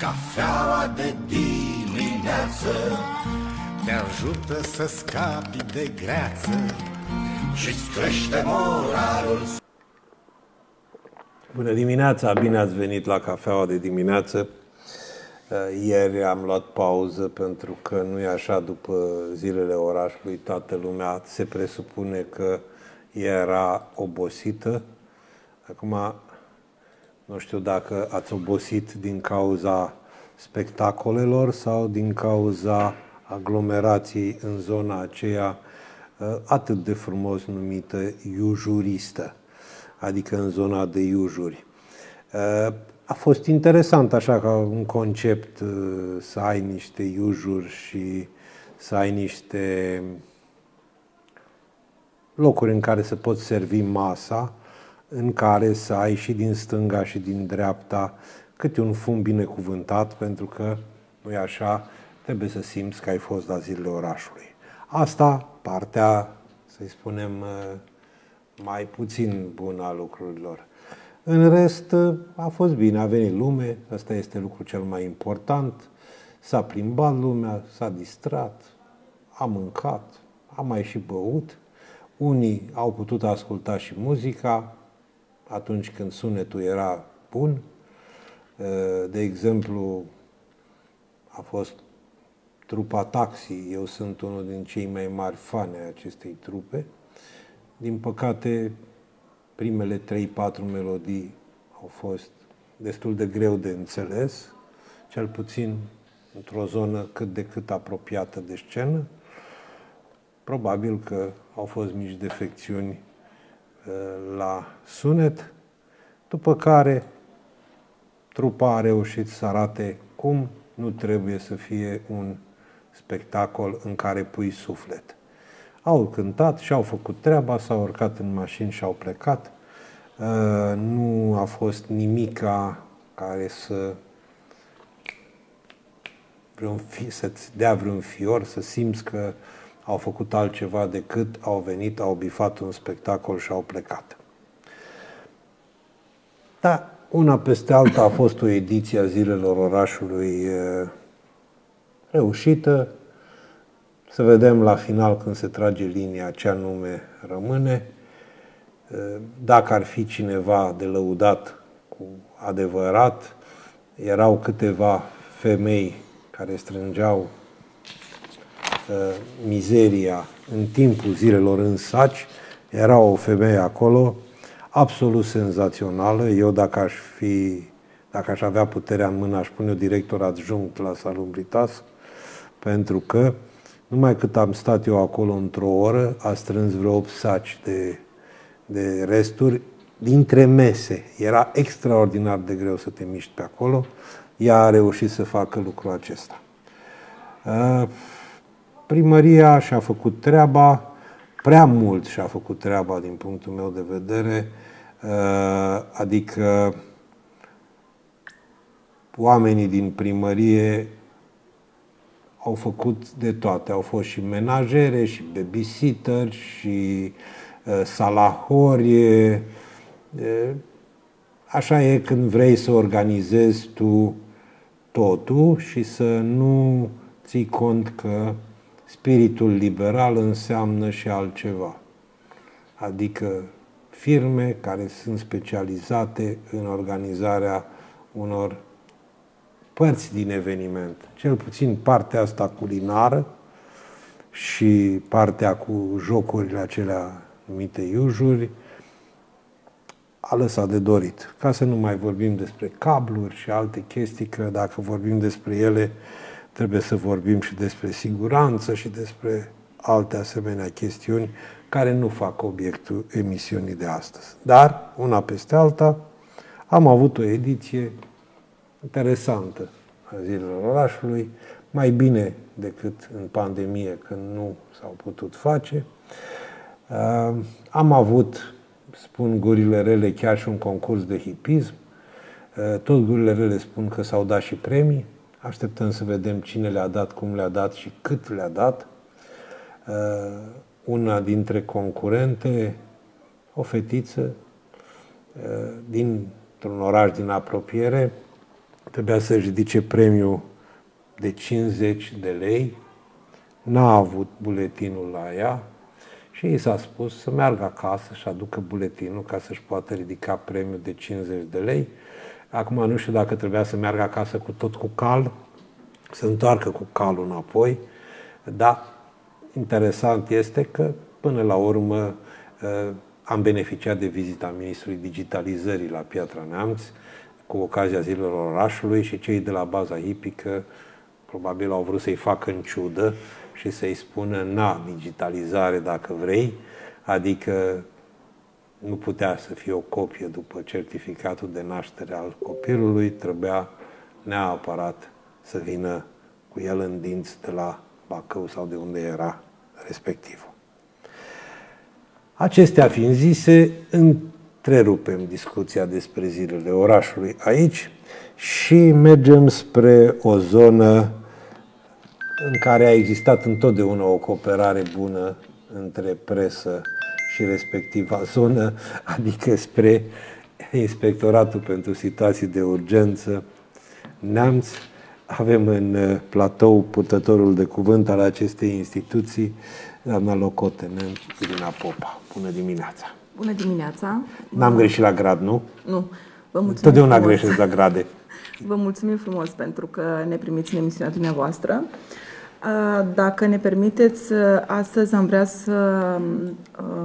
Cafeaua de dimineață Te ajută să scapi de greață Și-ți crește moralul Bună dimineața, bine ați venit la cafeaua de dimineață. Uh, Ieri am luat pauză pentru că nu e așa după zilele orașului, toată lumea se presupune că era obosită. Acum, nu știu dacă ați obosit din cauza spectacolelor sau din cauza aglomerației în zona aceea uh, atât de frumos numită iujuristă, adică în zona de iujuri. Uh, a fost interesant așa ca un concept uh, să ai niște iujuri și să ai niște locuri în care să poți servi masa, în care să ai și din stânga și din dreapta câte un fum binecuvântat, pentru că, nu e așa, trebuie să simți că ai fost la zilele orașului. Asta, partea, să-i spunem, uh, mai puțin bună a lucrurilor. În rest, a fost bine, a venit lume, ăsta este lucrul cel mai important. S-a plimbat lumea, s-a distrat, a mâncat, a mai și băut. Unii au putut asculta și muzica atunci când sunetul era bun. De exemplu, a fost trupa Taxi. Eu sunt unul din cei mai mari fani ai acestei trupe. Din păcate, primele 3-4 melodii au fost destul de greu de înțeles, cel puțin într-o zonă cât de cât apropiată de scenă. Probabil că au fost mici defecțiuni uh, la sunet, după care trupa a reușit să arate cum nu trebuie să fie un spectacol în care pui suflet. Au cântat și au făcut treaba, s-au urcat în mașini și au plecat. Uh, nu a fost nimica care să vreun fi, să-ți dea vreun fior, să simți că au făcut altceva decât au venit, au bifat un spectacol și au plecat. Da, una peste alta a fost o ediție a Zilelor Orașului uh, reușită, să vedem la final când se trage linia ce anume rămâne. Dacă ar fi cineva de lăudat cu adevărat, erau câteva femei care strângeau mizeria în timpul zilelor în saci. Era o femeie acolo, absolut senzațională. Eu dacă aș fi, dacă aș avea puterea în mână, aș pune o director adjunct la Salumbritas, pentru că numai cât am stat eu acolo într-o oră, a strâns vreo 8 saci de, de resturi dintre mese. Era extraordinar de greu să te miști pe acolo. Ea a reușit să facă lucrul acesta. Primăria și-a făcut treaba, prea mult și-a făcut treaba din punctul meu de vedere, adică oamenii din primărie au făcut de toate. Au fost și menajere, și babysitter, și uh, salahori. Uh, așa e când vrei să organizezi tu totul și să nu ții cont că spiritul liberal înseamnă și altceva. Adică firme care sunt specializate în organizarea unor părți din eveniment. Cel puțin partea asta culinară și partea cu jocurile acelea numite iujuri a lăsat de dorit. Ca să nu mai vorbim despre cabluri și alte chestii, că dacă vorbim despre ele, trebuie să vorbim și despre siguranță și despre alte asemenea chestiuni care nu fac obiectul emisiunii de astăzi. Dar, una peste alta, am avut o ediție interesantă a zilelor orașului, mai bine decât în pandemie când nu s-au putut face. Uh, am avut, spun gurile rele, chiar și un concurs de hipism. Uh, tot gurile rele spun că s-au dat și premii. Așteptăm să vedem cine le-a dat, cum le-a dat și cât le-a dat. Uh, una dintre concurente, o fetiță dintr-un oraș din apropiere, trebuia să-și ridice premiul de 50 de lei, n-a avut buletinul la ea și i s-a spus să meargă acasă și aducă buletinul ca să-și poată ridica premiul de 50 de lei. Acum nu știu dacă trebuia să meargă acasă cu tot cu cal, să întoarcă cu calul înapoi, dar interesant este că până la urmă ă, am beneficiat de vizita Ministrului Digitalizării la Piatra Neamț cu ocazia zilelor orașului și cei de la baza hipică probabil au vrut să-i facă în ciudă și să-i spună, na, digitalizare dacă vrei, adică nu putea să fie o copie după certificatul de naștere al copilului, trebuia neapărat să vină cu el în dinți de la Bacău sau de unde era respectivul. Acestea fiind zise, întrerupem discuția despre zilele orașului aici și mergem spre o zonă în care a existat întotdeauna o cooperare bună între presă și respectiva zonă, adică spre Inspectoratul pentru Situații de Urgență Neamț. Avem în platou purtătorul de cuvânt al acestei instituții, doamna locotenent Irina Popa. Bună dimineața! Bună dimineața! N-am greșit la grad, nu? Nu. Vă mulțumim Totdeauna frumos. greșesc la grade. Vă mulțumim frumos pentru că ne primiți în emisiunea dumneavoastră. Dacă ne permiteți, astăzi am vrea să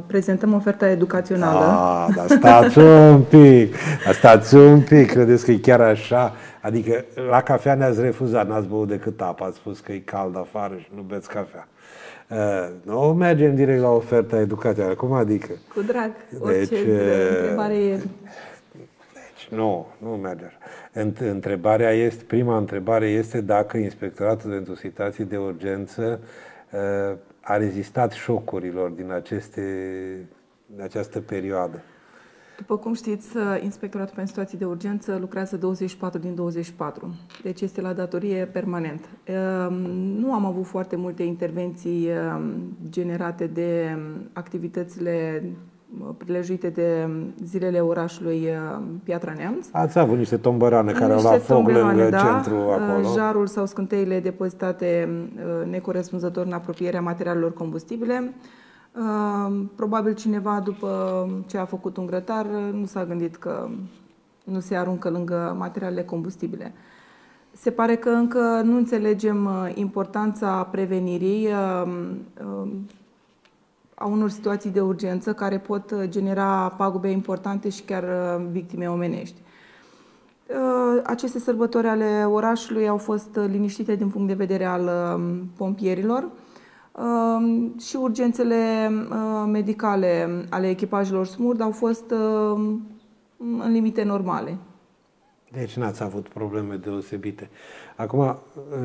prezentăm oferta educațională. Ah, dar stați un pic, dar stați un pic, credeți că e chiar așa? Adică la cafea ne-ați refuzat, n-ați băut decât apă, ați spus că e cald afară și nu beți cafea. Uh, nu mergem direct la oferta educațională, cum adică? Cu drag, orice deci, întrebare e... Deci nu, nu merge așa. Întrebarea este, prima întrebare este dacă Inspectoratul pentru Situații de Urgență uh, a rezistat șocurilor din, aceste, din această perioadă. După cum știți, Inspectoratul pentru Situații de Urgență lucrează 24 din 24, deci este la datorie permanent. Ehm, nu am avut foarte multe intervenții ehm, generate de activitățile prilejuite de zilele orașului Piatra Neamț. Ați avut niște tombărane care au luat foc lângă da, centru acolo. Jarul sau scânteile depozitate necorespunzător în apropierea materialelor combustibile. Probabil cineva, după ce a făcut un grătar, nu s-a gândit că nu se aruncă lângă materialele combustibile. Se pare că încă nu înțelegem importanța prevenirii a unor situații de urgență care pot uh, genera pagube importante și chiar uh, victime omenești. Uh, aceste sărbători ale orașului au fost liniștite din punct de vedere al um, pompierilor um, și urgențele medicale ale echipajelor SMURD au fost în limite normale. Deci n-ați avut probleme deosebite. Acum,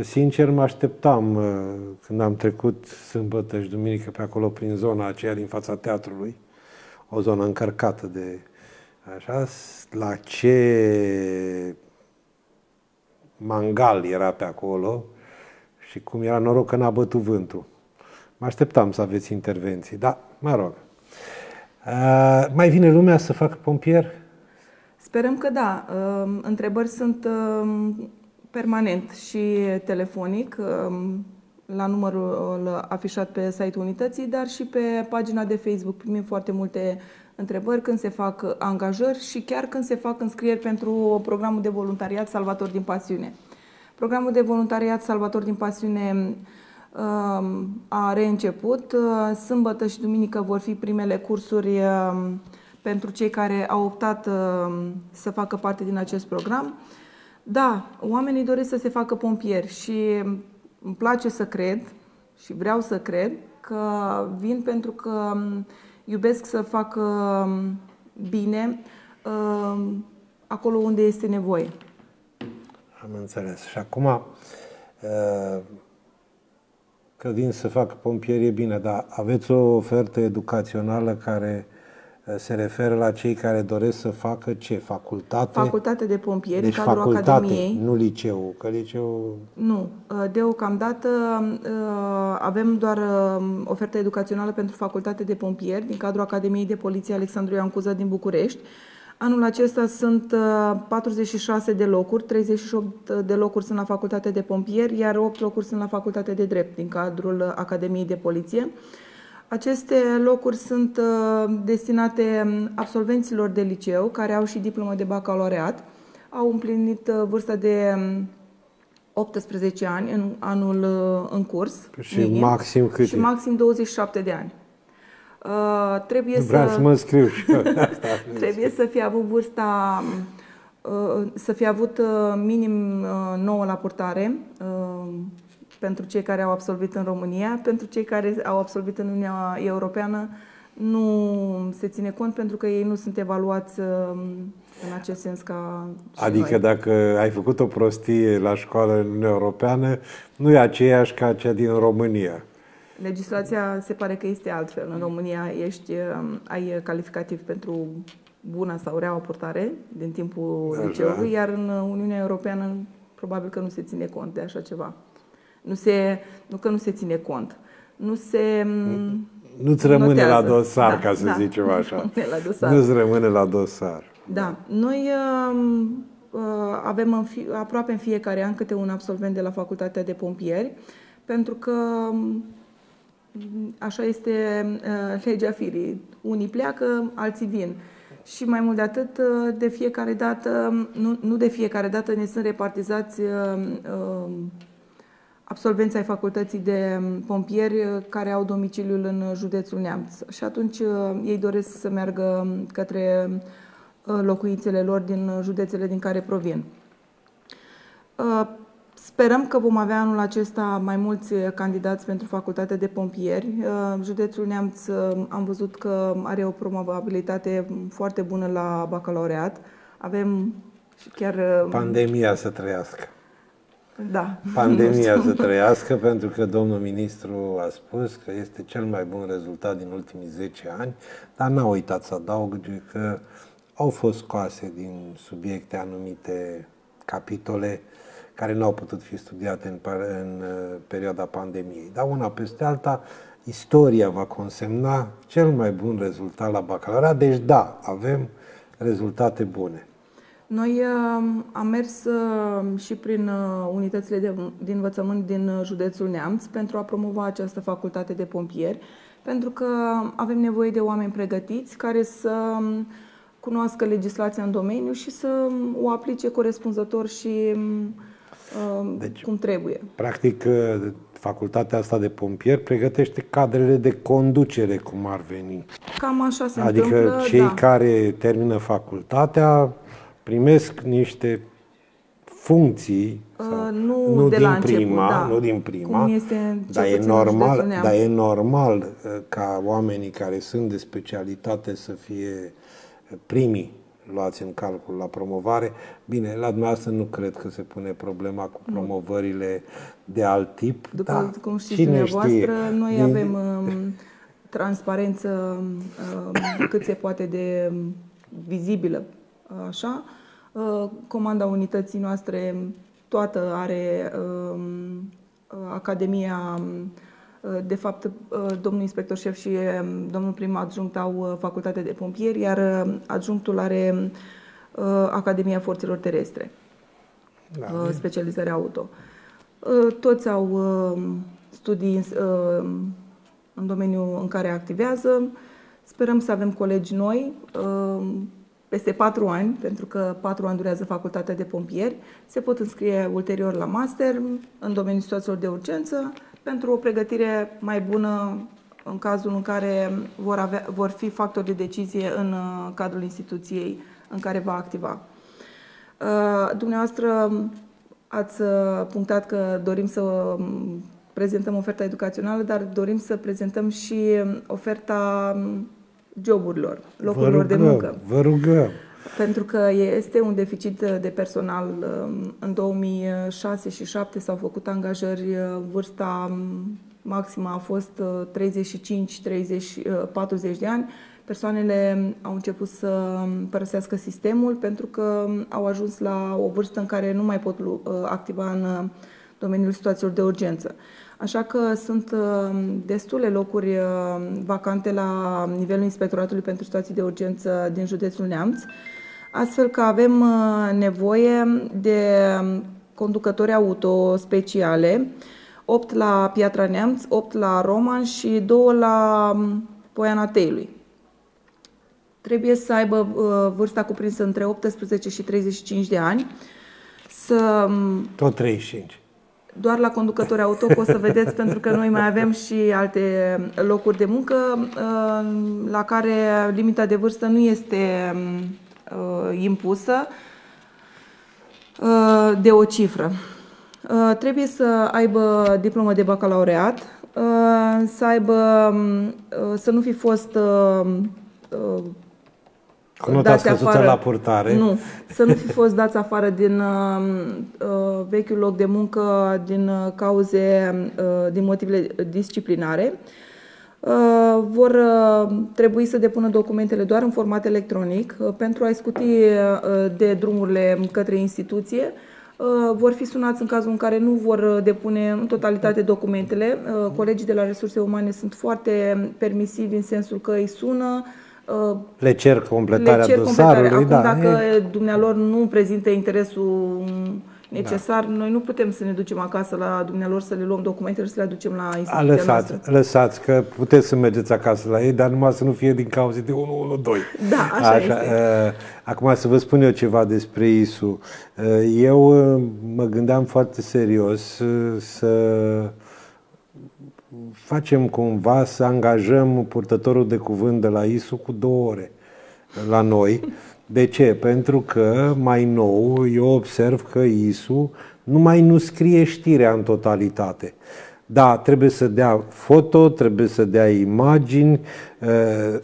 sincer, mă așteptam uh, când am trecut sâmbătă și duminică pe acolo prin zona aceea din fața teatrului, o zonă încărcată de așa, la ce mangal era pe acolo și cum era noroc că n-a bătut vântul. Mă așteptam să aveți intervenții, da, mă rog. Uh, mai vine lumea să facă pompier? Sperăm că da. Uh, întrebări sunt uh, permanent și telefonic um, la numărul afișat pe site-ul unității, dar și pe pagina de Facebook primim foarte multe întrebări când se fac angajări și chiar când se fac înscrieri pentru programul de voluntariat Salvator din Pasiune. Programul de voluntariat Salvator din Pasiune um, a reînceput. Sâmbătă și duminică vor fi primele cursuri um, pentru cei care au optat să facă parte din acest program. Da, oamenii doresc să se facă pompieri și îmi place să cred și vreau să cred că vin pentru că iubesc să fac bine acolo unde este nevoie. Am înțeles. Și acum că vin să fac pompieri e bine, dar aveți o ofertă educațională care se referă la cei care doresc să facă ce? Facultate? Facultate de pompieri, deci cadrul facultate, Academiei. nu liceu, că liceu... Nu. Deocamdată avem doar ofertă educațională pentru facultate de pompieri din cadrul Academiei de Poliție Alexandru Ioan Cuză din București. Anul acesta sunt 46 de locuri, 38 de locuri sunt la facultatea de pompieri, iar 8 locuri sunt la facultatea de drept din cadrul Academiei de Poliție. Aceste locuri sunt destinate absolvenților de liceu care au și diplomă de bacalaureat, au împlinit vârsta de 18 ani în anul în curs. Și minim, maxim cât? Și maxim 27 de ani. Uh, trebuie Vreau să, să mă scriu și Trebuie să fie avut vârsta, uh, să fie avut uh, minim uh, 9 la purtare uh, pentru cei care au absolvit în România. Pentru cei care au absolvit în Uniunea Europeană nu se ține cont pentru că ei nu sunt evaluați uh, în acest sens ca Adică noi. dacă ai făcut o prostie la școală în Uniunea Europeană, nu e aceeași ca cea din România. Legislația se pare că este altfel. În România ești, um, ai calificativ pentru bună sau rea portare din timpul Așa. liceului, iar în Uniunea Europeană probabil că nu se ține cont de așa ceva. Nu, se, nu că nu se ține cont. Nu se mm, Nu-ți rămâne notează. la dosar, da, ca să da. zicem așa. la dosar. Nu-ți rămâne la dosar. Da. Noi uh, uh, avem în fi, aproape în fiecare an câte un absolvent de la Facultatea de Pompieri, pentru că um, Așa este uh, legea firii. Unii pleacă, alții vin. Și mai mult de atât, uh, de fiecare dată, nu, nu de fiecare dată, ne sunt repartizați uh, absolvenții ai facultății de pompieri care au domiciliul în județul Neamț. Și atunci ei doresc să meargă către locuințele lor din județele din care provin. Sperăm că vom avea anul acesta mai mulți candidați pentru facultatea de pompieri. Uh, județul Neamț uh, am văzut că are o promovabilitate foarte bună la bacalaureat. Avem și chiar... Uh, Pandemia să trăiască. Da. Pandemia să trăiască pentru că domnul ministru a spus că este cel mai bun rezultat din ultimii 10 ani, dar n-a uitat să adaugă că au fost scoase din subiecte anumite capitole care nu au putut fi studiate în, în uh, perioada pandemiei. Dar una peste alta, istoria va consemna cel mai bun rezultat la bacalaureat. Deci da, avem rezultate bune. Noi uh, am mers uh, și prin uh, unitățile de, din învățământ din uh, județul Neamț pentru a promova această facultate de pompieri, pentru că avem nevoie de oameni pregătiți care să um, cunoască legislația în domeniu și să um, o aplice corespunzător și um, Um, deci, cum trebuie. Practic, uh, facultatea asta de pompier pregătește cadrele de conducere, cum ar veni. Cam așa se adică întâmplă, Adică cei da. care termină facultatea primesc niște funcții uh, nu, nu de din la prima, început, da. nu din prima, cum este dar e normal, dar e normal uh, ca oamenii care sunt de specialitate să fie primii luați în calcul la promovare. Bine, la dumneavoastră nu cred că se pune problema cu promovările de alt tip. După da, cum știți dumneavoastră, știe. noi avem um, transparență um, cât se poate de vizibilă, așa. Uh, comanda unității noastre toată are um, Academia de fapt, uh, domnul inspector șef și um, domnul prim adjunct au uh, facultate de pompieri, iar uh, adjunctul are Academia Forțelor Terestre, da, specializarea auto. Toți au studii în domeniul în care activează. Sperăm să avem colegi noi peste patru ani, pentru că patru ani durează facultatea de pompieri. Se pot înscrie ulterior la master în domeniul situațiilor de urgență pentru o pregătire mai bună în cazul în care vor, avea, vor fi factori de decizie în uh, cadrul instituției în care va activa. Uh, dumneavoastră ați uh, punctat că dorim să um, prezentăm oferta educațională, dar dorim să prezentăm și um, oferta um, joburilor, locurilor rugăm, de muncă. Vă rugăm. Pentru că este un deficit de personal. În 2006 și 2007 s-au făcut angajări, vârsta maximă a fost 35, 30, 40 de ani. Persoanele au început să părăsească sistemul pentru că au ajuns la o vârstă în care nu mai pot activa în domeniul situațiilor de urgență. Așa că sunt destule locuri vacante la nivelul Inspectoratului pentru Situații de Urgență din județul Neamț. astfel că avem uh, nevoie de conducători auto speciale, 8 la Piatra Neamț, 8 la Roman și 2 la um, Poiana Teiului. Trebuie să aibă uh, vârsta cuprinsă între 18 și 35 de ani. Să, um, Tot 35 doar la conducători auto, o să vedeți, pentru că noi mai avem și alte locuri de muncă uh, la care limita de vârstă nu este uh, impusă uh, de o cifră. Trebuie să aibă diplomă de bacalaureat, să aibă, să nu fi fost cu nota afară, la purtare. Nu, să nu fi fost dați afară din uh, uh, vechiul loc de muncă din uh, cauze, uh, din motive disciplinare. Uh, vor uh, trebui să depună documentele doar în format electronic uh, pentru a-i scuti uh, de drumurile către instituție. Uh, vor fi sunați în cazul în care nu vor depune în totalitate documentele. Uh, colegii de la resurse umane sunt foarte permisivi în sensul că îi sună, Uh, le cer completarea le cer dosarului. Completarea. Acum, da, dacă e... dumnealor nu prezintă interesul necesar, da. noi nu putem să ne ducem acasă la dumnealor să le luăm documentele și să le aducem la instituția lăsați, noastră. Lăsați, că puteți să mergeți acasă la ei, dar numai să nu fie din cauze de 112. Da, așa, așa este. Uh, acum să vă spun eu ceva despre ISU. Uh, eu mă gândeam foarte serios să facem cumva să angajăm purtătorul de cuvânt de la ISU cu două ore la noi. De ce? Pentru că mai nou eu observ că ISU nu mai nu scrie știrea în totalitate. Da, trebuie să dea foto, trebuie să dea imagini,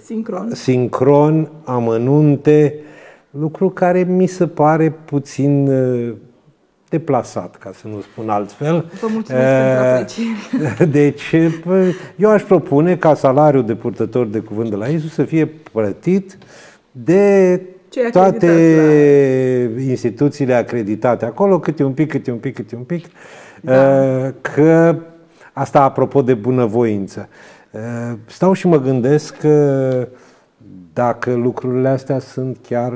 sincron, sincron amănunte, lucru care mi se pare puțin deplasat, ca să nu spun altfel. Vă mulțumesc pentru eh, Deci, eu aș propune ca salariul de purtător de cuvânt de la ISU să fie plătit de toate la... instituțiile acreditate acolo, câte un pic, câte un pic, câte un pic, da. Eh, că asta apropo de bunăvoință. Eh, stau și mă gândesc că dacă lucrurile astea sunt chiar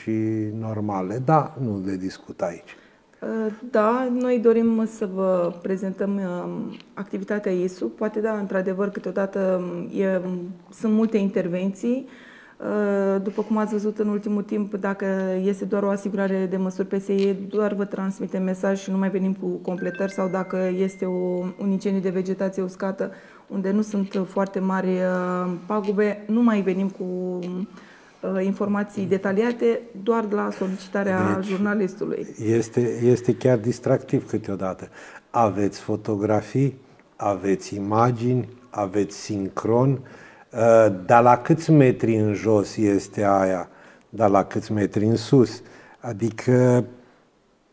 și normale. Da, nu le discut aici. Uh, da, noi dorim să vă prezentăm um, activitatea ISU. Poate da, într-adevăr, câteodată um, e, um, sunt multe intervenții. Uh, după cum ați văzut în ultimul timp, dacă este doar o asigurare de măsuri PSE, doar vă transmitem mesaj și nu mai venim cu completări sau dacă este o, un incendiu de vegetație uscată unde nu sunt foarte mari uh, pagube, nu mai venim cu Uh, informații detaliate doar la solicitarea deci, jurnalistului. Este, este chiar distractiv câteodată. Aveți fotografii, aveți imagini, aveți sincron, uh, dar la câți metri în jos este aia, dar la câți metri în sus? Adică,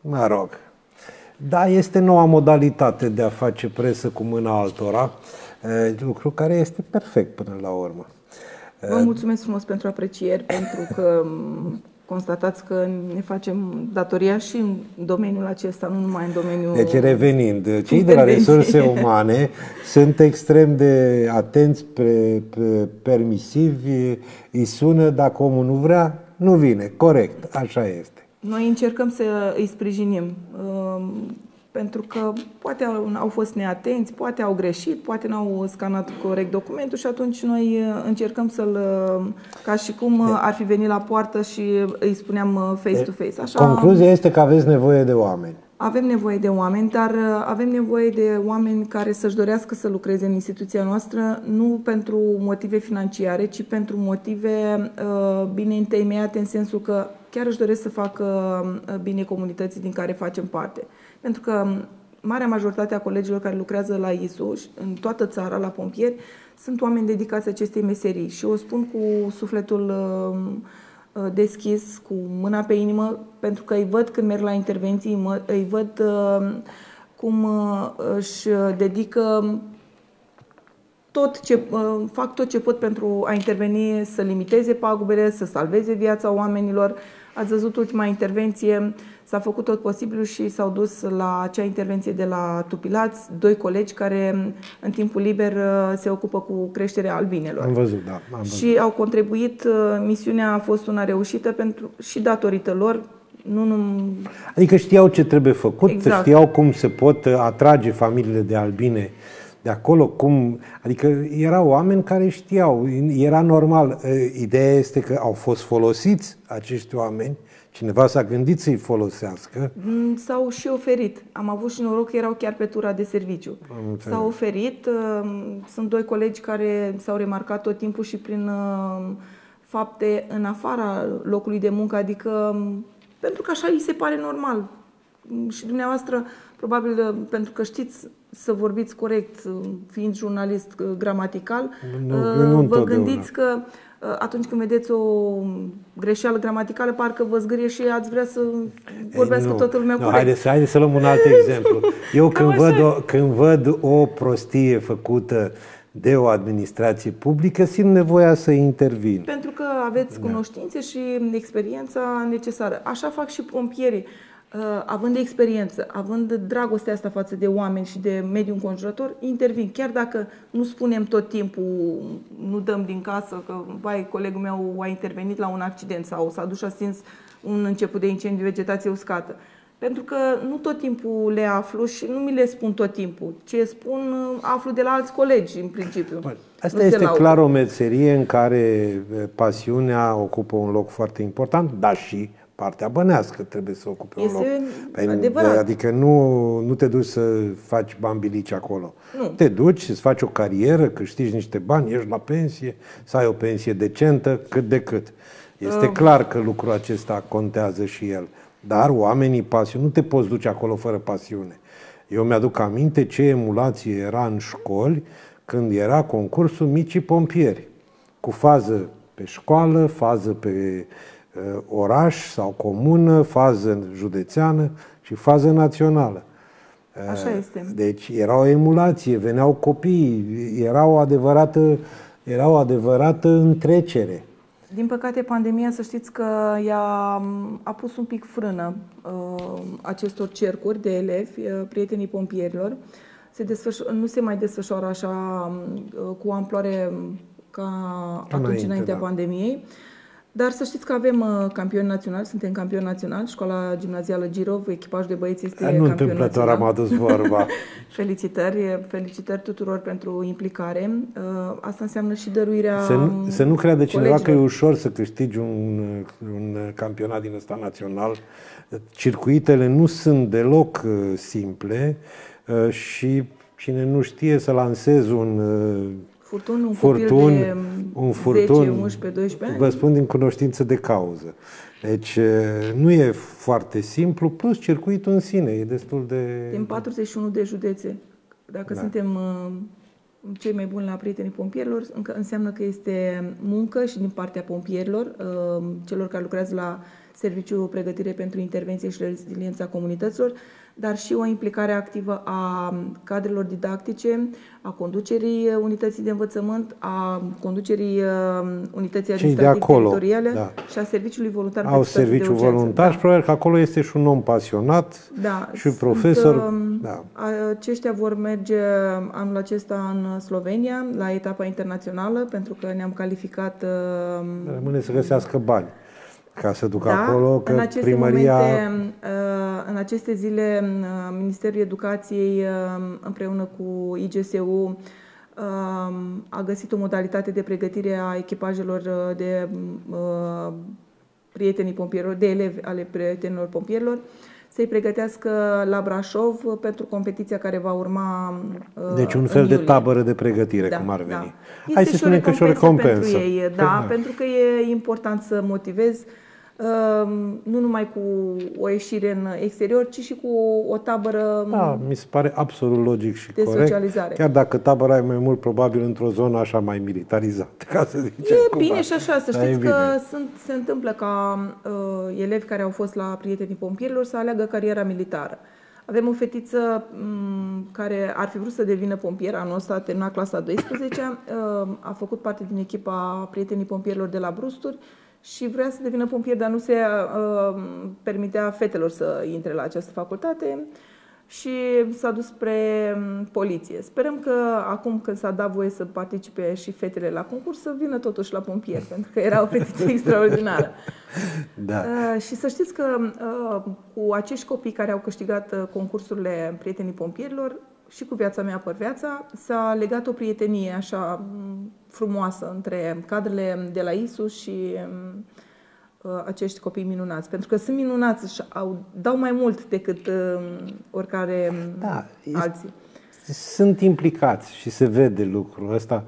mă rog, da, este noua modalitate de a face presă cu mâna altora, uh, lucru care este perfect până la urmă. Vă mulțumesc frumos pentru aprecieri, pentru că constatați că ne facem datoria și în domeniul acesta, nu numai în domeniul... Deci revenind, cei de la resurse umane sunt extrem de atenți, pre, pre, permisivi, îi sună, dacă omul nu vrea, nu vine. Corect, așa este. Noi încercăm să îi sprijinim pentru că poate au, au fost neatenți, poate au greșit, poate n-au scanat corect documentul și atunci noi uh, încercăm să-l, uh, ca și cum uh, ar fi venit la poartă și îi spuneam face-to-face. Așa, Concluzia este că aveți nevoie de oameni. Avem nevoie de oameni, dar avem nevoie de oameni care să-și dorească să lucreze în instituția noastră, nu pentru motive financiare, ci pentru motive uh, bine întemeiate în sensul că chiar își doresc să facă bine comunității din care facem parte. Pentru că marea majoritate a colegilor care lucrează la ISU, în toată țara, la pompieri, sunt oameni dedicați acestei meserii și o spun cu sufletul uh, uh, deschis, cu mâna pe inimă, pentru că îi văd când merg la intervenții, îi văd uh, cum își dedică tot ce, fac tot ce pot pentru a interveni, să limiteze pagubele, să salveze viața oamenilor. Ați văzut ultima intervenție, s-a făcut tot posibilul și s-au dus la acea intervenție de la Tupilați, doi colegi care în timpul liber uh, se ocupă cu creșterea albinelor. Am văzut, da. Am văzut. Și au contribuit, uh, misiunea a fost una reușită pentru, și datorită lor, nu, nu... Adică știau ce trebuie făcut, Exact. știau cum se pot uh, atrage familiile de albine de acolo, cum, adică erau oameni care știau, era normal. Uh, Ideea este că au fost folosiți acești oameni, cineva s-a gândit să-i folosească, Mm, S-au și oferit. Am avut și noroc că erau chiar pe tura de serviciu. înțeles. S-au oferit. uh, Sunt doi colegi care s-au remarcat tot timpul și prin uh, fapte în afara locului de muncă, adică um, pentru că așa îi se pare normal. Mm, Și dumneavoastră, probabil uh, pentru că știți să vorbiți corect, uh, fiind jurnalist uh, gramatical, Nu, uh, eu nu vă întotdeauna. gândiți că uh, atunci când vedeți o greșeală gramaticală, parcă vă zgârie și ați vrea să vorbească Ei, nu. toată lumea nu, corect. Haideți, haideți să luăm un alt exemplu. Eu când așa văd, e. o, când văd o prostie făcută de o administrație publică, simt nevoia să intervin. Pentru că aveți cunoștințe și experiența necesară. Așa fac și pompierii. Uh, Având experiență, având dragostea asta față de oameni și de mediul înconjurător, intervin. Chiar dacă nu spunem tot timpul, nu dăm din casă că, vai, colegul meu a intervenit la un accident sau s-a dus și a stins un început de incendiu vegetație uscată. Pentru că nu tot timpul le aflu și nu mi le spun tot timpul. Ce spun, uh, aflu de la alți colegi, în principiu. Bun, Asta Nu se este laudă. clar o meserie în care e, pasiunea ocupă un loc foarte important, dar și partea bănească trebuie să ocupe un Este loc. adevărat. Adică nu, nu te duci să faci bambilici acolo. Nu. Te duci, îți faci o carieră, câștigi niște bani, ești la pensie, să ai o pensie decentă, cât de cât. Este clar că lucrul acesta contează și el. Dar oamenii pasiuni, nu te poți duce acolo fără pasiune. Eu mi-aduc aminte ce emulație era în școli când era concursul micii pompieri, cu fază pe școală, fază pe uh, oraș sau comună, fază județeană și fază națională. Așa Uh, este. Deci era o emulație, veneau copii, era o adevărată, era o adevărată întrecere. Din păcate, pandemia, să știți că ea a pus un pic frână uh, acestor cercuri de elevi, uh, prietenii pompierilor. Se desfășo- nu se mai desfășoară așa uh, cu amploare ca atunci înainte, înaintea da. pandemiei. Dar să știți că avem uh, campioni naționali, suntem campioni naționali, școala gimnazială Girov, echipajul de băieți este Nu campion întâmplător național. am adus vorba. Felicitări, felicitări tuturor pentru implicare. Uh, Asta înseamnă și dăruirea Să nu, să nu creadă cineva că e colegilor. ușor să câștigi un, un campionat din ăsta național. Circuitele nu sunt deloc uh, simple uh, și cine nu știe să lansezi un uh, Furtun, un furtun, copil de un furtun, 10, 11, 12 vă ani. spun din cunoștință de cauză. Deci uh, nu e foarte simplu, plus circuitul în sine e destul de... Din 41 de județe. Dacă Da. suntem uh, cei mai buni la prietenii pompierilor, încă înseamnă că este muncă și din partea pompierilor, uh, celor care lucrează la Serviciul Pregătire pentru Intervenție și Reziliența Comunităților, dar și o implicare activă a cadrelor didactice, a conducerii unității de învățământ, a conducerii uh, unității Cei de administrative acolo, teritoriale da. și a serviciului voluntar Au pentru situații de serviciu urgență. voluntar și probabil că acolo este și un om pasionat Da, și sunt, profesor. um, da. Aceștia vor merge anul acesta în Slovenia, la etapa internațională, pentru că ne-am calificat. um, Rămâne să găsească bani ca să ducă da, acolo, că în aceste primăria... momente, uh, în aceste zile, uh, Ministerul Educației uh, împreună cu IGSU um, a găsit o modalitate de pregătire a echipajelor uh, de uh, prietenii pompierilor, de elevi ale prietenilor pompierilor, să-i pregătească la Brașov pentru competiția care va urma uh, Deci un în fel de iulie. tabără de pregătire, Da, cum ar da. veni. Este Hai să spunem că și o recompensă. pentru ei, da, Da. pentru că e important să motivezi uh, nu numai cu o ieșire în exterior, ci și cu o tabără Da, mi se pare absolut logic și De corect. socializare. Chiar dacă tabăra e mai mult probabil într-o zonă așa mai militarizată, ca să zicem E cumva. bine și așa, să Da, e știți că bine. sunt, se întâmplă ca uh, elevi care au fost la prietenii pompierilor să aleagă cariera militară. Avem o fetiță m, care ar fi vrut să devină pompier, anul ăsta a terminat clasa 12 uh, a făcut parte din echipa prietenii pompierilor de la Brusturi și vrea să devină pompier, dar nu se uh, permitea fetelor să intre la această facultate și s-a dus spre um, poliție. Sperăm că acum când s-a dat voie să participe și fetele la concurs, să vină totuși la pompier, pentru că era o fetiță extraordinară. Da. Uh, și să știți că uh, cu acești copii care au câștigat uh, concursurile Prietenii Pompierilor, și cu viața mea pe viața, s-a legat o prietenie așa mm, frumoasă între cadrele de la ISU și mm, uh, acești copii minunați. Pentru că sunt minunați și au, dau mai mult decât uh, oricare mm, da, alții. Sunt implicați și se vede lucrul ăsta.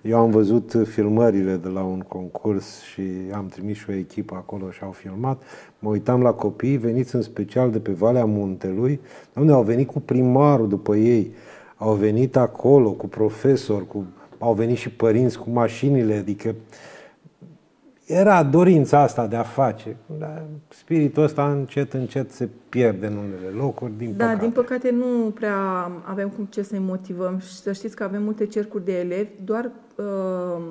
Eu am văzut filmările de la un concurs și am trimis și o echipă acolo și au filmat. Mă uitam la copii veniți în special de pe Valea Muntelui, unde au venit cu primarul după ei, au venit acolo cu profesori, cu, au venit și părinți cu mașinile, adică uh, era dorința asta de a face, dar spiritul ăsta încet, încet se pierde în unele locuri, din da, păcate. din păcate nu prea avem cum ce să-i motivăm și să știți că avem multe cercuri de elevi, doar uh,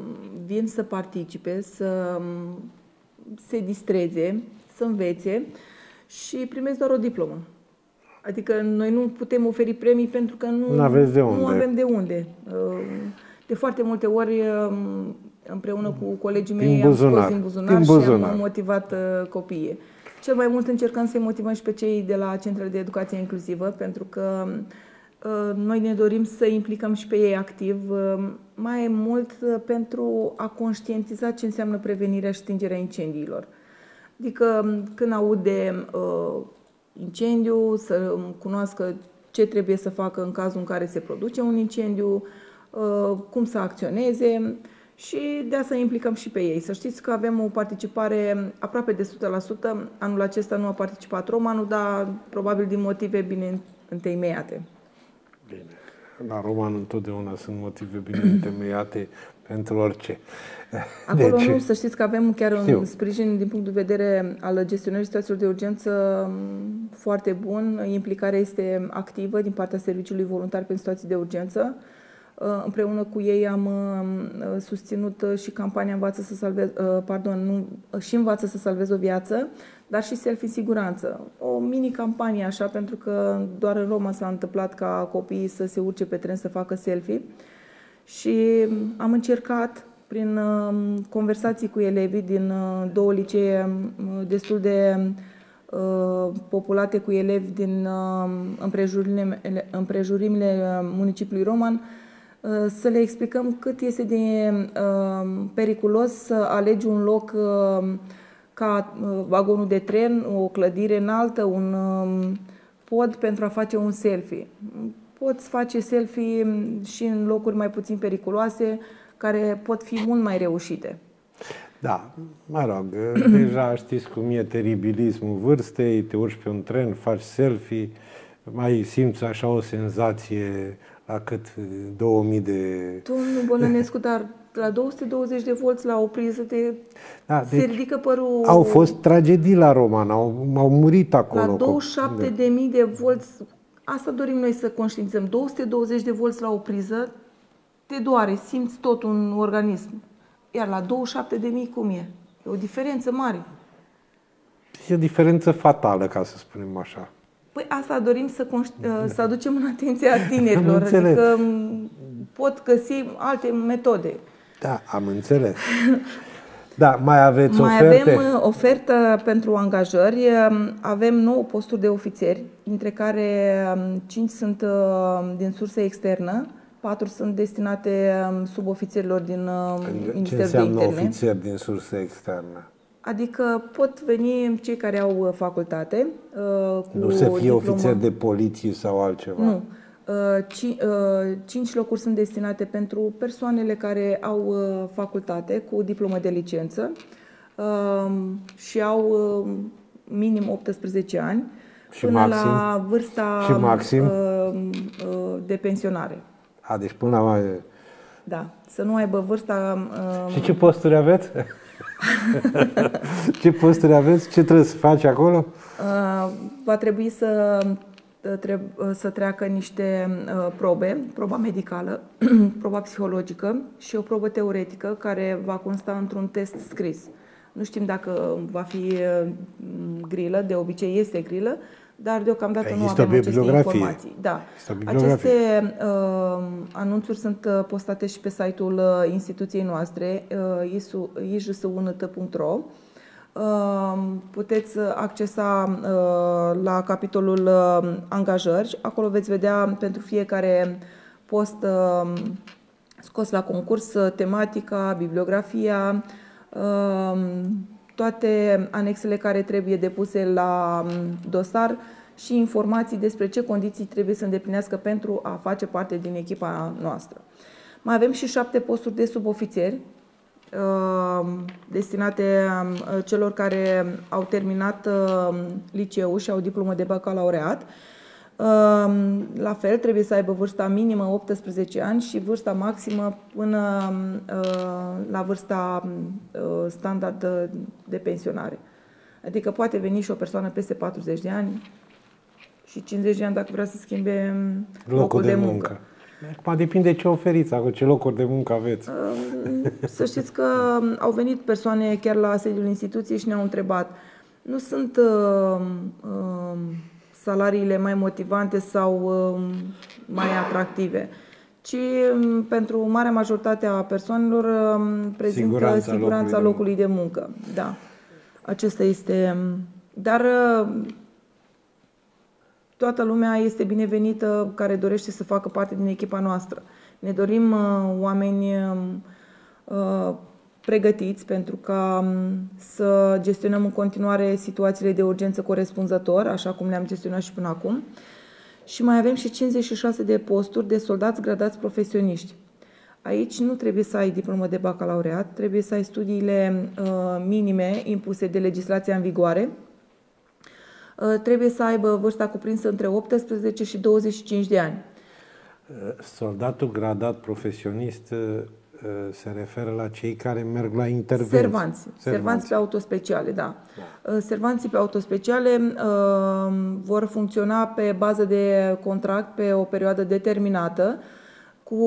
vin să participe, să um, se distreze, să învețe și primesc doar o diplomă. Adică noi nu putem oferi premii pentru că nu, nu, de unde. nu avem de unde. Uh, de foarte multe ori um, împreună cu colegii mei din buzunar. am scos din buzunar, din buzunar și am motivat uh, copiii. Cel mai mult încercăm să-i motivăm și pe cei de la centrele de educație inclusivă, pentru că uh, noi ne dorim să implicăm și pe ei activ, uh, mai mult uh, pentru a conștientiza ce înseamnă prevenirea și stingerea incendiilor. Adică um, când aud de uh, incendiu, să cunoască ce trebuie să facă în cazul în care se produce un incendiu, uh, cum să acționeze, și de a să implicăm și pe ei. Să știți că avem o participare aproape de 100%. Anul acesta nu a participat romanul, dar probabil din motive bine întemeiate. Bine. La roman întotdeauna sunt motive bine întemeiate pentru orice. Acolo deci, nu, să știți că avem chiar un știu. sprijin din punct de vedere al gestionării situațiilor de urgență foarte bun. Implicarea este activă din partea Serviciului Voluntar pentru Situații de Urgență. Uh, împreună cu ei am uh, susținut uh, și campania Învață să salvez, pardon, nu, și Învață să salvezi o viață, dar și Selfie în siguranță. O mini-campanie așa, pentru că doar în Roma s-a întâmplat ca copiii să se urce pe tren să facă selfie și am încercat prin conversații cu elevii din două licee destul de populate cu elevi din împrejurimile, împrejurimile municipiului Roman, Uh, să le explicăm cât este de uh, periculos să alegi un loc uh, ca vagonul de tren, o clădire înaltă, un um, pod pentru a face un selfie. Poți face selfie și în locuri mai puțin periculoase, care pot fi mult mai reușite. Da, mă rog, deja știți cum e teribilismul vârstei, te urci pe un tren, faci selfie, mai simți așa o senzație la cât 2000 de... Domnul Bălănescu, dar la 220 de volți la o priză de... Da, se deci ridică părul... Au fost tragedii la Roman, au, au murit acolo. La 27 de mii de volți, asta dorim noi să conștiințăm, 220 de volți la o priză, te doare, simți tot un organism. Iar la 27 de mii cum e? E o diferență mare. E o diferență fatală, ca să spunem așa. Păi asta dorim să, conști- uh, să aducem în atenția tinerilor. adică pot găsi alte metode. Da, am înțeles. Da, mai aveți mai oferte? avem uh, ofertă pentru angajări. Um, avem 9 posturi de ofițeri, dintre care 5 um, sunt uh, din sursă externă, 4 sunt destinate um, subofițerilor din Ministerul de Interne. Ce înseamnă ofițer din sursă externă? Adică pot veni cei care au uh, facultate. Uh, cu nu să fie diplomă. ofițer de poliție sau altceva. Nu. Uh, cinci locuri sunt destinate pentru persoanele care au facultate cu diplomă de licență um, și au minim 18 ani și până maxim? la vârsta și maxim? de pensionare. A, deci până la... Da, să nu aibă vârsta... Și ce posturi aveți? Ce posturi aveți? Ce trebuie să faci acolo? Uh, va trebui să, uh, uh, să treacă niște probe, proba medicală, proba psihologică și o probă teoretică care va consta într-un test scris. Nu știm dacă va fi grilă, de obicei este grilă, dar deocamdată Există nu avem aceste informații. Da. Aceste uh, anunțuri sunt uh, postate și pe site-ul uh, instituției noastre, uh, ijsunăt.ro. Uh, puteți accesa uh, la capitolul uh, angajări. Acolo veți vedea pentru fiecare post uh, scos la concurs uh, tematica, bibliografia, uh, toate anexele care trebuie depuse la mm, dosar și informații despre ce condiții trebuie să îndeplinească pentru a face parte din echipa noastră. Mai avem și șapte posturi de subofițeri uh, destinate um, celor care au terminat uh, liceul și au diplomă de bacalaureat la fel, trebuie să aibă vârsta minimă 18 ani și vârsta maximă până uh, la vârsta uh, standard de pensionare. Adică poate veni și o persoană peste 40 de ani și 50 de ani dacă vrea să schimbe locul, locul de, de muncă. muncă. Acum depinde ce oferiți, acolo, ce locuri de muncă aveți. Să știți că au venit persoane chiar la sediul instituției și ne-au întrebat. Nu sunt uh, uh, salariile mai motivante sau um, mai atractive, ci um, pentru marea majoritate a persoanelor um, prezintă siguranța, siguranța locului, locului de, muncă. de muncă. Da. Acesta este. Dar toată lumea este binevenită care dorește să facă parte din echipa noastră. Ne dorim uh, oameni uh, pregătiți pentru ca să gestionăm în continuare situațiile de urgență corespunzător, așa cum le-am gestionat și până acum. Și mai avem și 56 de posturi de soldați gradați profesioniști. Aici nu trebuie să ai diplomă de bacalaureat, trebuie să ai studiile uh, minime impuse de legislația în vigoare, uh, trebuie să aibă vârsta cuprinsă între 18 și 25 de ani. Soldatul gradat profesionist Uh, se referă la cei care merg la intervenție. Servanți. Servanți, servanți pe autospeciale, da. da. Uh, servanții pe autospeciale uh, vor funcționa pe bază de contract pe o perioadă determinată, cu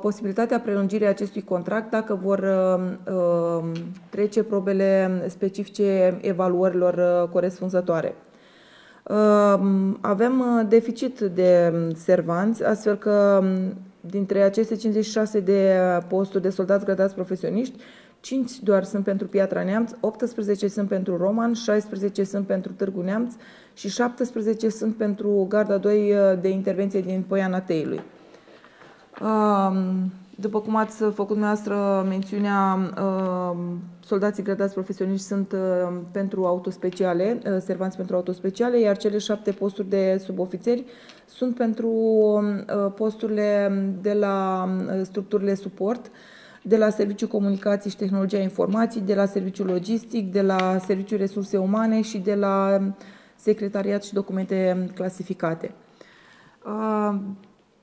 posibilitatea prelungirii acestui contract dacă vor uh, uh trece probele specifice evaluărilor corespunzătoare. Uh, avem deficit de servanți, astfel că um, Dintre aceste 56 de posturi de soldați gradați profesioniști, 5 doar sunt pentru Piatra Neamț, 18 sunt pentru Roman, 16 sunt pentru Târgu Neamț și 17 sunt pentru Garda 2 uh, de intervenție din Poiana Teiului. Um, după cum ați făcut dumneavoastră mențiunea, um, soldații gradați profesioniști sunt uh, pentru autospeciale, uh, servanți pentru autospeciale, iar cele șapte posturi de subofițeri sunt pentru uh, posturile de la structurile suport, de la Serviciul Comunicații și Tehnologia Informației, de la Serviciul Logistic, de la Serviciul Resurse Umane și de la Secretariat și Documente Clasificate.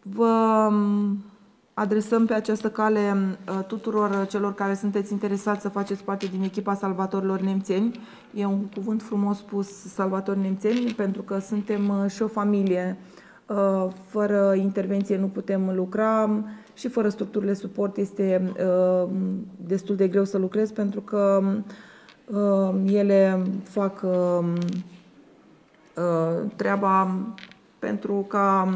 Vă adresăm pe această cale uh, tuturor celor care sunteți interesați să faceți parte din echipa salvatorilor nemțeni. E un cuvânt frumos spus, salvatori nemțeni, pentru că suntem uh, și o familie. Uh, fără intervenție nu putem lucra și fără structurile suport este destul de greu să lucrez pentru că ele fac treaba pentru ca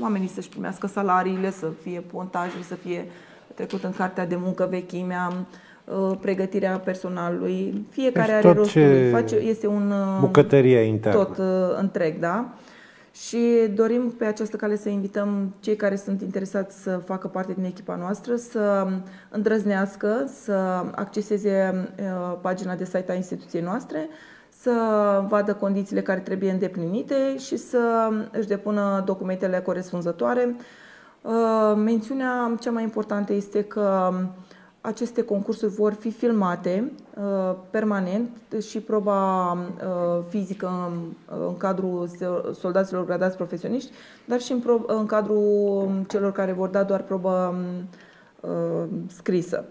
oamenii să-și primească salariile, să fie pontajul, să fie trecut în cartea de muncă vechimea, uh, pregătirea personalului. Fiecare deci are rostul face, este un uh, bucătărie internă. Tot uh, întreg, da? Și dorim pe această cale să invităm cei care sunt interesați să facă parte din echipa noastră să îndrăznească, să acceseze pagina de site a instituției noastre, să vadă condițiile care trebuie îndeplinite și să își depună documentele corespunzătoare. Uh, mențiunea cea mai importantă este că aceste concursuri vor fi filmate uh, permanent și proba uh, fizică în cadrul soldaților gradați profesioniști, dar și în, în cadrul celor care vor da doar probă scrisă.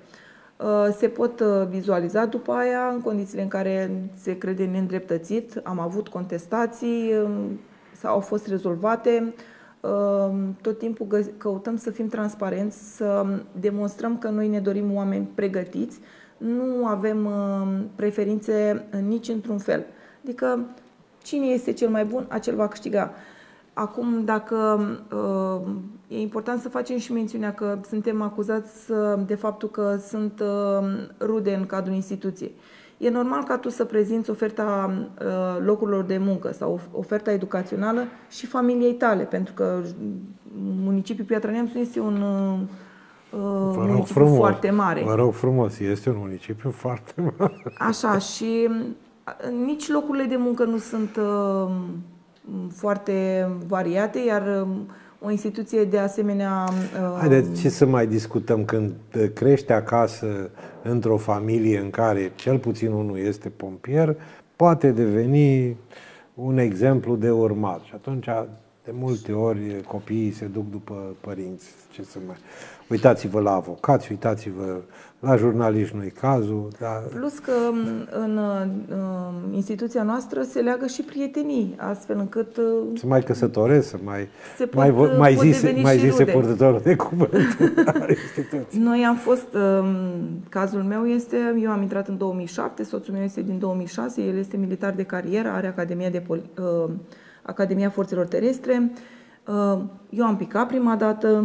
Uh, se pot uh, vizualiza după aia în condițiile în care se crede neîndreptățit. Am avut contestații, um, sau au fost rezolvate. Um, tot timpul căutăm să fim transparenți, să demonstrăm că noi ne dorim oameni pregătiți, Nu avem preferințe nici într-un fel. Adică cine este cel mai bun, acel va câștiga. Acum, dacă e important să facem și mențiunea că suntem acuzați de faptul că sunt rude în cadrul instituției. E normal ca tu să prezinți oferta locurilor de muncă sau oferta educațională și familiei tale, pentru că municipiul Piatra Neamț nu este un municipiu frumos, foarte mare. Vă rog frumos, este un municipiu foarte mare. Așa, și nici locurile de muncă nu sunt uh, foarte variate, iar o instituție de asemenea... Uh, Haideți, ce să mai discutăm când crește acasă într-o familie în care cel puțin unul este pompier, poate deveni un exemplu de urmat. Și atunci, de multe ori, copiii se duc după părinți. Ce să mai... Uitați-vă la avocați, uitați-vă la jurnaliști, nu-i cazul. Dar... Plus că în, în instituția noastră se leagă și prietenii, astfel încât... Se mai căsătoresc, să mai, se pot, mai, mai, zise, mai zise purtătorul de cuvânt Noi am fost, cazul meu este, eu am intrat în 2007, soțul meu este din 2006, el este militar de carieră, are Academia, de Pol, Academia Forțelor Terestre. Eu am picat prima dată,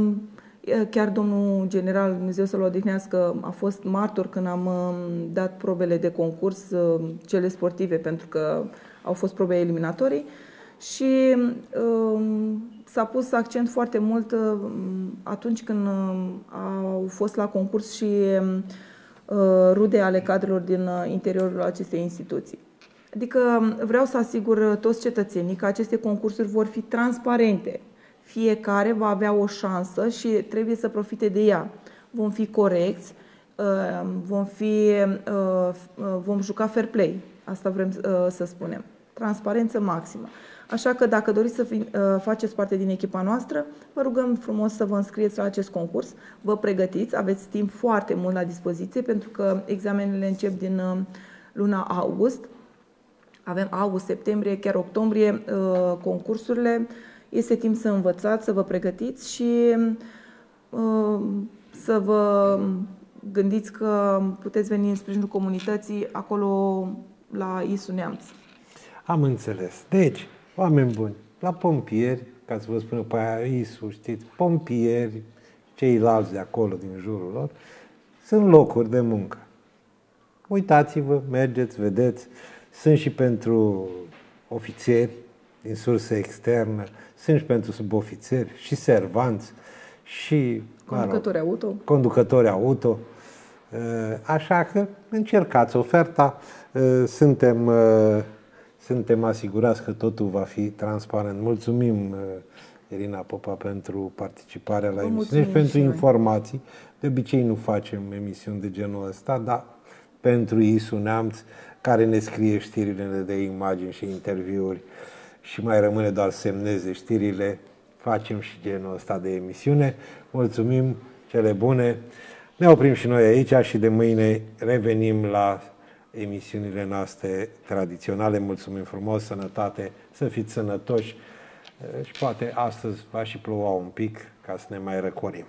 Chiar domnul general, Dumnezeu să-l odihnească, a fost martor când am um, dat probele de concurs, um, cele sportive, pentru că au fost probe eliminatorii și um, s-a pus accent foarte mult atunci când au fost la concurs și uh, rude ale cadrelor din uh, interiorul acestei instituții. Adică vreau să asigur toți cetățenii că aceste concursuri vor fi transparente, fiecare va avea o șansă și trebuie să profite de ea. Vom fi corecți, uh, vom, fi, uh, uh, vom juca fair play, asta vrem să spunem. Transparență maximă. Așa că dacă doriți să fi, faceți parte din echipa noastră, vă rugăm frumos să vă înscrieți la acest concurs, vă pregătiți, aveți timp foarte mult la dispoziție pentru că examenele încep din luna august, avem august, septembrie, chiar octombrie concursurile, este timp să învățați, să vă pregătiți și uh, să vă gândiți că puteți veni în sprijinul comunității acolo la Isu Neamț. Am înțeles. Deci, oameni buni, la pompieri, ca să vă spun pe aia Isu, știți, pompieri, ceilalți de acolo, din jurul lor, sunt locuri de muncă. Uitați-vă, mergeți, vedeți, sunt și pentru ofițeri, din sursă externă, sunt și pentru subofițeri și servanți și conducători auto. Conducători auto. Uh, așa că încercați oferta. Uh, suntem, uh, suntem asigurați că totul va fi transparent. Mulțumim, Irina Popa, pentru participarea la emisiune și pentru informații. De obicei nu facem emisiuni de genul ăsta, dar pentru ISU Neamț, care ne scrie știrile de imagini și interviuri și mai rămâne doar semneze știrile, facem și genul ăsta de emisiune. Mulțumim, cele bune! Ne oprim și noi aici și de mâine revenim la emisiunile noastre tradiționale. Mulțumim frumos, sănătate, să fiți sănătoși și poate astăzi va și ploua un pic ca să ne mai răcorim.